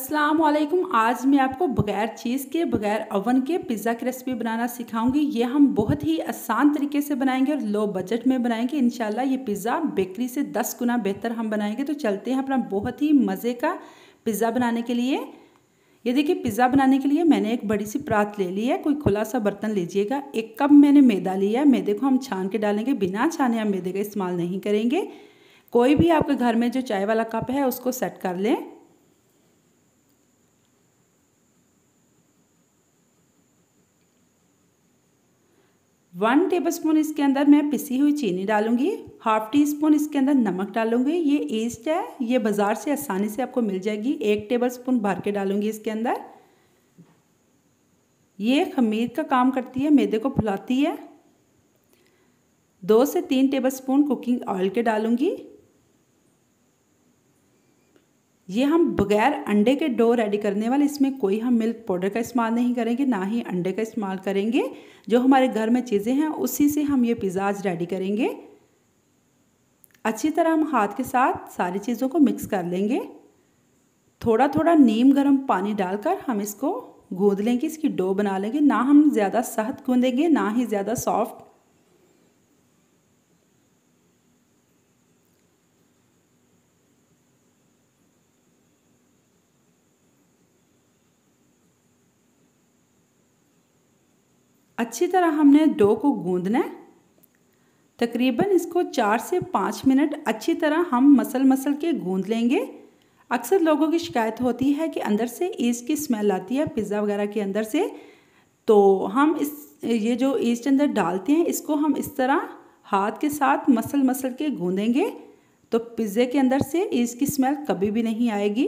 असलकुम आज मैं आपको बग़ैर चीज़ के, बग़ैर ओवन के पिज़्ज़ा की रेसिपी बनाना सिखाऊँगी। ये हम बहुत ही आसान तरीके से बनाएँगे और लो बजट में बनाएँगे। इन ये पिज़्ज़ा बेकरी से दस गुना बेहतर हम बनाएँगे। तो चलते हैं अपना बहुत ही मज़े का पिज़्ज़ा बनाने के लिए। ये देखिए पिज़्ज़ा बनाने के लिए मैंने एक बड़ी सी प्रात ले ली है। कोई खुला सा बर्तन लीजिएगा। एक कप मैंने मैदा लिया है। मैदे को हम छान के डालेंगे। बिना छाने हम मैदे का इस्तेमाल नहीं करेंगे। कोई भी आपके घर में जो चाय वाला कप है, उसको सेट कर लें। वन टेबल स्पून इसके अंदर मैं पिसी हुई चीनी डालूँगी हाफ़ टी स्पून इसके अंदर नमक डालूँगी। ये ईस्ट है, ये बाज़ार से आसानी से आपको मिल जाएगी। एक टेबल स्पून भर के डालूँगी इसके अंदर। ये खमीर का काम करती है, मैदे को फुलाती है। दो से तीन टेबल स्पून कुकिंग ऑयल के डालूँगी। ये हम बगैर अंडे के डो रेडी करने वाले, इसमें कोई हम मिल्क पाउडर का इस्तेमाल नहीं करेंगे, ना ही अंडे का इस्तेमाल करेंगे। जो हमारे घर में चीज़ें हैं, उसी से हम ये पिज़्ज़ा आज रेडी करेंगे। अच्छी तरह हम हाथ के साथ सारी चीज़ों को मिक्स कर लेंगे। थोड़ा थोड़ा नीम गर्म पानी डालकर हम इसको गूँध लेंगे, इसकी डो बना लेंगे। ना हम ज़्यादा सख्त गूँधेंगे ना ही ज़्यादा सॉफ्ट अच्छी तरह हमने डो को गूंदना है। तकरीबन इसको चार से पाँच मिनट अच्छी तरह हम मसल मसल के गूंद लेंगे। अक्सर लोगों की शिकायत होती है कि अंदर से ईस्ट की स्मेल आती है पिज़्ज़ा वगैरह के अंदर से। तो हम इस, ये जो ईस्ट अंदर डालते हैं, इसको हम इस तरह हाथ के साथ मसल मसल के गूंदेंगे। तो पिज़्ज़े के अंदर से ईस्ट की स्मेल कभी भी नहीं आएगी।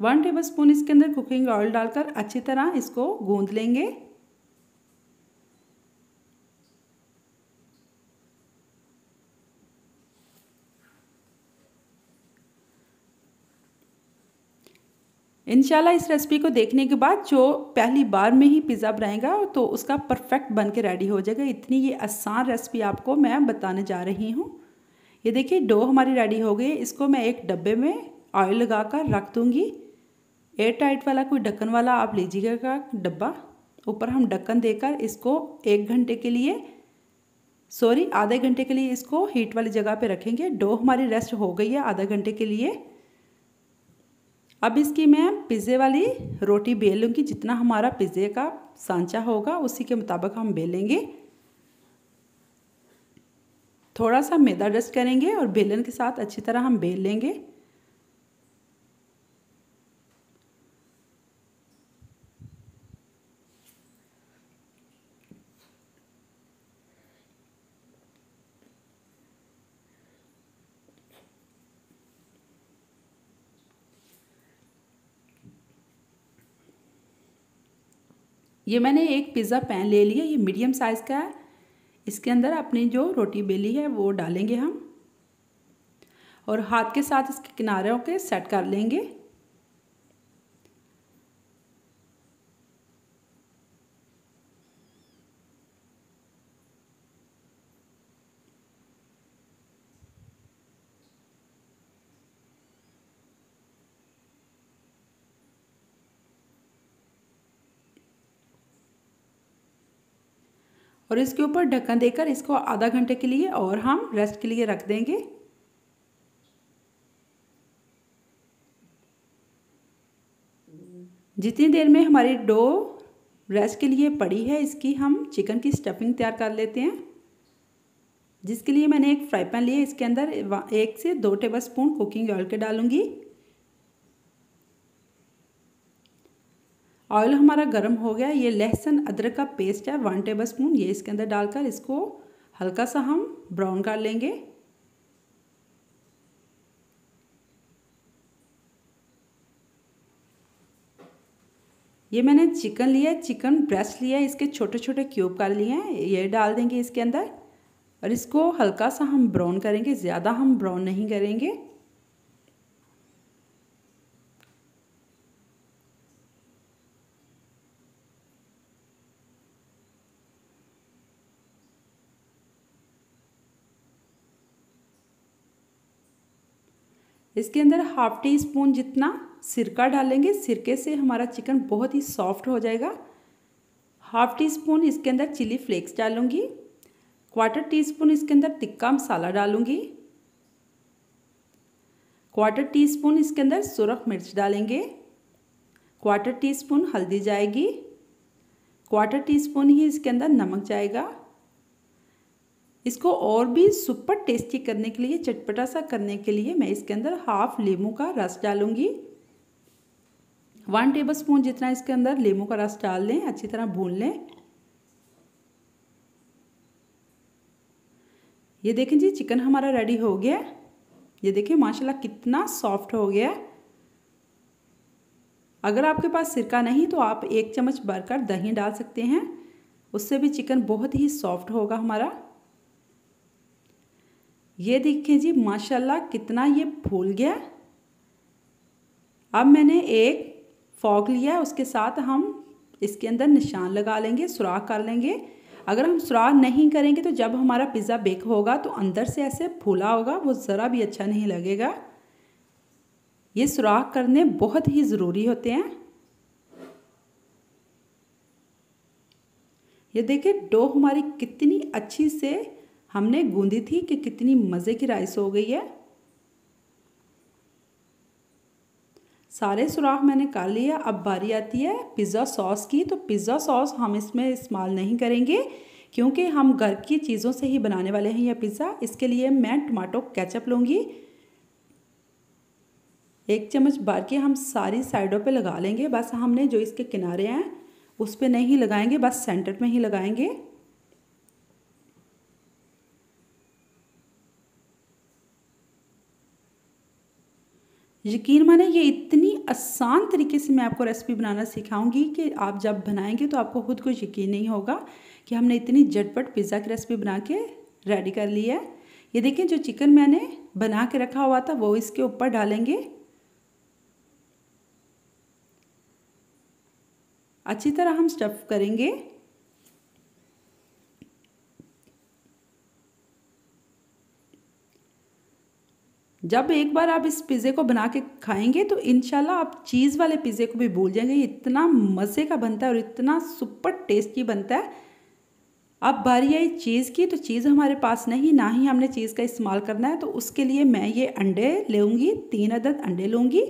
वन टेबल स्पून इसके अंदर कुकिंग ऑयल डालकर अच्छी तरह इसको गूंद लेंगे। इनशाला इस रेसिपी को देखने के बाद जो पहली बार में ही पिज़्ज़ा बनाएगा तो उसका परफेक्ट बन के रेडी हो जाएगा। इतनी ये आसान रेसिपी आपको मैं बताने जा रही हूँ। ये देखिए, डो हमारी रेडी हो गई। इसको मैं एक डब्बे में ऑयल लगाकर रख दूँगी। एयर टाइट वाला, कोई ढक्कन वाला आप लीजिएगा डब्बा। ऊपर हम ढक्कन देकर इसको एक घंटे के लिए सॉरी आधे घंटे के लिए इसको हीट वाली जगह पे रखेंगे। डो हमारी रेस्ट हो गई है आधा घंटे के लिए। अब इसकी मैं पिज़्ज़े वाली रोटी बेल लूँगी। जितना हमारा पिज़्ज़े का सांचा होगा, उसी के मुताबिक हम बेलेंगे। थोड़ा सा मैदा डस्ट करेंगे और बेलन के साथ अच्छी तरह हम बेल लेंगे। ये मैंने एक पिज़्ज़ा पैन ले लिया, ये मीडियम साइज़ का है। इसके अंदर अपनी जो रोटी बेली है, वो डालेंगे हम और हाथ के साथ इसके किनारों के सेट कर लेंगे। और इसके ऊपर ढक्कन देकर इसको आधा घंटे के लिए और हम रेस्ट के लिए रख देंगे। जितनी देर में हमारी डो रेस्ट के लिए पड़ी है, इसकी हम चिकन की स्टफिंग तैयार कर लेते हैं। जिसके लिए मैंने एक फ्राई पैन लिया इसके अंदर एक से दो टेबल स्पून कुकिंग ऑयल के डालूँगी। ऑयल हमारा गर्म हो गया, ये लहसुन, अदरक का पेस्ट है वन टेबल स्पून ये इसके अंदर डालकर इसको हल्का सा हम ब्राउन कर लेंगे। ये मैंने चिकन लिया है चिकन ब्रेस्ट लिया है इसके छोटे छोटे क्यूब कर लिए हैं, ये डाल देंगे इसके अंदर और इसको हल्का सा हम ब्राउन करेंगे, ज़्यादा हम ब्राउन नहीं करेंगे। इसके अंदर हाफ़ टी स्पून जितना सिरका डालेंगे, सिरके से हमारा चिकन बहुत ही सॉफ्ट हो जाएगा। हाफ़ टी स्पून इसके अंदर चिली फ्लेक्स डालूँगी। क्वार्टर टी स्पून इसके अंदर तिक्का मसाला डालूँगी। क्वार्टर टी स्पून इसके अंदर सुरख मिर्च डालेंगे। क्वार्टर टी स्पून हल्दी जाएगी। क्वार्टर टी स्पून ही इसके अंदर नमक जाएगा। इसको और भी सुपर टेस्टी करने के लिए, चटपटा सा करने के लिए मैं इसके अंदर हाफ़ लीमू का रस डालूँगी। वन टेबल स्पून जितना इसके अंदर लीमू का रस डाल लें, अच्छी तरह भून लें। ये देखें जी, चिकन हमारा रेडी हो गया। ये देखिए माशाल्लाह कितना सॉफ्ट हो गया। अगर आपके पास सिरका नहीं तो आप एक चम्मच भरकर दही डाल सकते हैं। उससे भी चिकन बहुत ही सॉफ्ट होगा हमारा। ये देखिए जी, माशाल्लाह कितना ये फूल गया। अब मैंने एक फॉग लिया, उसके साथ हम इसके अंदर निशान लगा लेंगे, सुराख कर लेंगे। अगर हम सुराख नहीं करेंगे तो जब हमारा पिज़्ज़ा बेक होगा तो अंदर से ऐसे फूला होगा, वो ज़रा भी अच्छा नहीं लगेगा। ये सुराख करने बहुत ही ज़रूरी होते हैं। ये देखिए, डो हमारी कितनी अच्छी से हमने गूंदी थी कि कितनी मज़े की राइस हो गई है। सारे सुराख मैंने कर लिया अब बारी आती है पिज़्ज़ा सॉस की। तो पिज़्ज़ा सॉस हम इसमें इस्तेमाल नहीं करेंगे, क्योंकि हम घर की चीज़ों से ही बनाने वाले हैं यह पिज़्ज़ा। इसके लिए मैं टमाटो केचप लूँगी। एक चम्मच भर के हम सारी साइडों पे लगा लेंगे। बस हमने जो इसके किनारे हैं, उस पर नहीं लगाएँगे, बस सेंटर में ही लगाएँगे। यकीन माने ये इतनी आसान तरीके से मैं आपको रेसिपी बनाना सिखाऊँगी कि आप जब बनाएँगे तो आपको खुद को यकीन नहीं होगा कि हमने इतनी झटपट पिज़्ज़ा की रेसिपी बना के रेडी कर ली है। ये देखें, जो चिकन मैंने बना के रखा हुआ था, वो इसके ऊपर डालेंगे। अच्छी तरह हम स्टफ़ करेंगे। जब एक बार आप इस पिज़्ज़े को बना के खाएँगे तो इनशाला आप चीज़ वाले पिज़्ज़े को भी भूल जाएँगे। इतना मज़े का बनता है और इतना सुपर टेस्टी बनता है। अब बारी आई चीज़ की तो चीज़ हमारे पास नहीं, ना ही हमने चीज़ का इस्तेमाल करना है तो उसके लिए मैं ये अंडे लूँगी, तीन अदद अंडे लूँगी।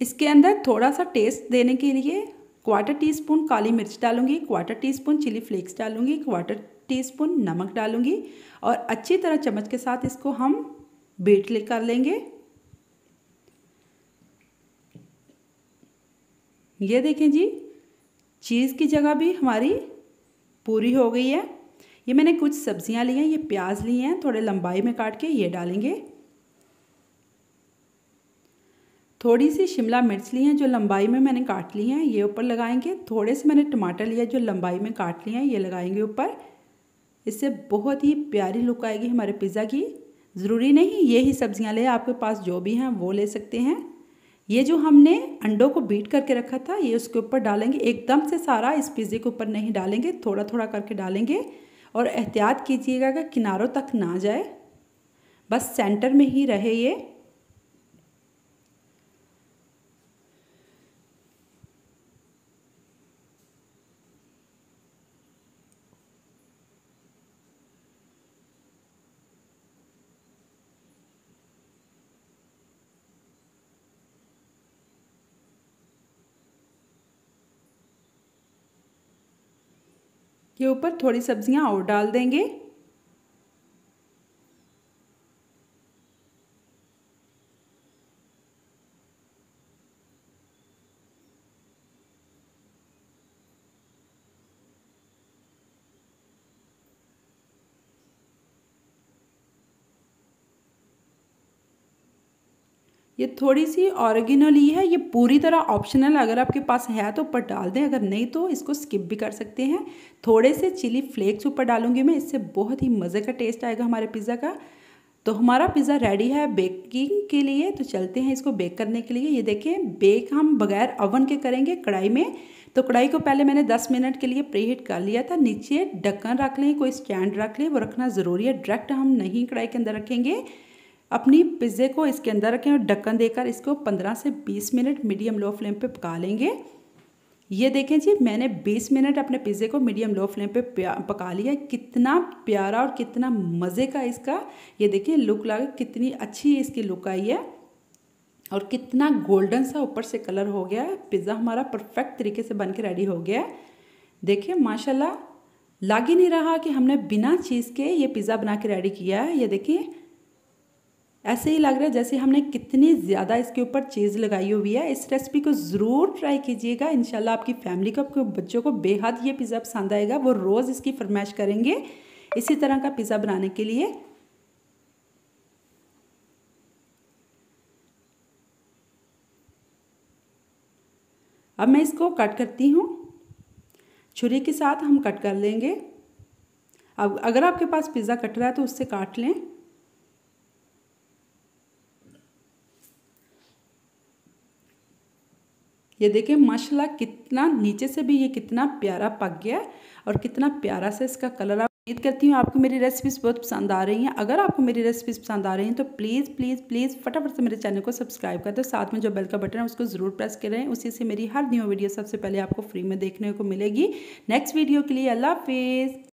इसके अंदर थोड़ा सा टेस्ट देने के लिए क्वार्टर टी स्पून काली मिर्च डालूँगी quarter teaspoon chilli flakes डालूँगी क्वार्टर टी स्पून नमक डालूँगी और अच्छी तरह चम्मच के साथ इसको हम बेट ले कर लेंगे। ये देखें जी चीज़ की जगह भी हमारी पूरी हो गई है। ये मैंने कुछ सब्ज़ियाँ ली हैं, ये प्याज लिए हैं, थोड़े लंबाई में काट के ये डालेंगे। थोड़ी सी शिमला मिर्च ली है जो लंबाई में मैंने काट ली हैं, ये ऊपर लगाएँगे। थोड़े से मैंने टमाटर लिया जो लंबाई में काट लिए हैं, ये लगाएँगे ऊपर। इससे बहुत ही प्यारी लुक आएगी हमारे पिज़्ज़ा की। ज़रूरी नहीं, ये ही सब्ज़ियाँ ले आपके पास जो भी हैं, वो ले सकते हैं। ये जो हमने अंडों को बीट करके रखा था, ये उसके ऊपर डालेंगे। एकदम से सारा इस पिज़्ज़े के ऊपर नहीं डालेंगे थोड़ा थोड़ा करके डालेंगे। और एहतियात कीजिएगा कि किनारों तक ना जाए। बस सेंटर में ही रहे ये। के ऊपर थोड़ी सब्ज़ियाँ और डाल देंगे। ये थोड़ी सी ऑरिजिनल ही है, ये पूरी तरह ऑप्शनल अगर आपके पास है तो ऊपर डाल दें, अगर नहीं तो इसको स्किप भी कर सकते हैं। थोड़े से चिली फ्लेक्स ऊपर डालूँगी मैं, इससे बहुत ही मज़े का टेस्ट आएगा हमारे पिज़्ज़ा का। तो हमारा पिज़्ज़ा रेडी है बेकिंग के लिए तो चलते हैं इसको बेक करने के लिए। ये देखें बेक हम बगैर ओवन के करेंगे कढ़ाई में। तो कढ़ाई को पहले मैंने 10 मिनट के लिए प्री हीट कर लिया था, नीचे ढक्कन रख लें, कोई स्टैंड रख लें, वो रखना ज़रूरी है डायरेक्ट हम नहीं कढ़ाई के अंदर रखेंगे। अपनी पिज़्ज़े को इसके अंदर रखें और ढक्कन देकर इसको 15 से 20 मिनट मीडियम लो फ्लेम पे पका लेंगे। ये देखें जी, मैंने 20 मिनट अपने पिज़्ज़े को मीडियम लो फ्लेम पे पका लिया। कितना प्यारा और कितना मज़े का इसका, ये देखिए, लुक लगा, कितनी अच्छी इसकी लुक आई है। और कितना गोल्डन सा ऊपर से कलर हो गया है। पिज़्ज़ा हमारा परफेक्ट तरीके से बन के रेडी हो गया है। देखिए, माशाल्लाह, लग ही नहीं रहा कि हमने बिना चीज़ के ये पिज़्ज़ा बना के रेडी किया है। ये देखिए ऐसे ही लग रहा है जैसे हमने कितनी ज़्यादा इसके ऊपर चीज़ लगाई हुई है। इस रेसिपी को ज़रूर ट्राई कीजिएगा। इंशाल्लाह आपकी फैमिली को, आपके बच्चों को बेहद ये पिज़्ज़ा पसंद आएगा। वो रोज़ इसकी फरमाइश करेंगे। इसी तरह का पिज़्ज़ा बनाने के लिए। अब मैं इसको कट करती हूँ। छुरी के साथ हम कट कर लेंगे। अब अगर आपके पास पिज़्ज़ा कट रहा है तो उससे काट लें। ये देखें माशाल्लाह कितना नीचे से भी ये कितना प्यारा पक गया है और कितना प्यारा से इसका कलर आप उम्मीद करती हूँ आपको मेरी रेसिपीज़ बहुत पसंद आ रही हैं। अगर आपको मेरी रेसिपीज़ पसंद आ रही हैं तो प्लीज़ प्लीज़ प्लीज़ फटाफट से मेरे चैनल को सब्सक्राइब कर दो। साथ में जो बेल का बटन है, उसको ज़रूर प्रेस करें। उसी से मेरी हर न्यू वीडियो सबसे पहले आपको फ्री में देखने को मिलेगी। नेक्स्ट वीडियो के लिए अल्लाह हाफिज़।